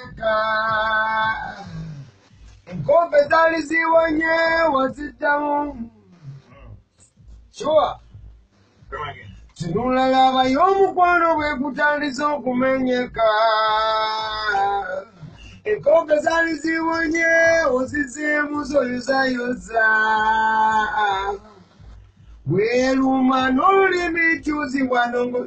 yeka enkompe zaali ziwonye waziddamu kiwa tinulalaba y'omukwano bwe gutandiza okumenyeka enkompe zaali ziwonye oziziemu zoyozayoza bweruma n'olulimi kyuzibwa nongo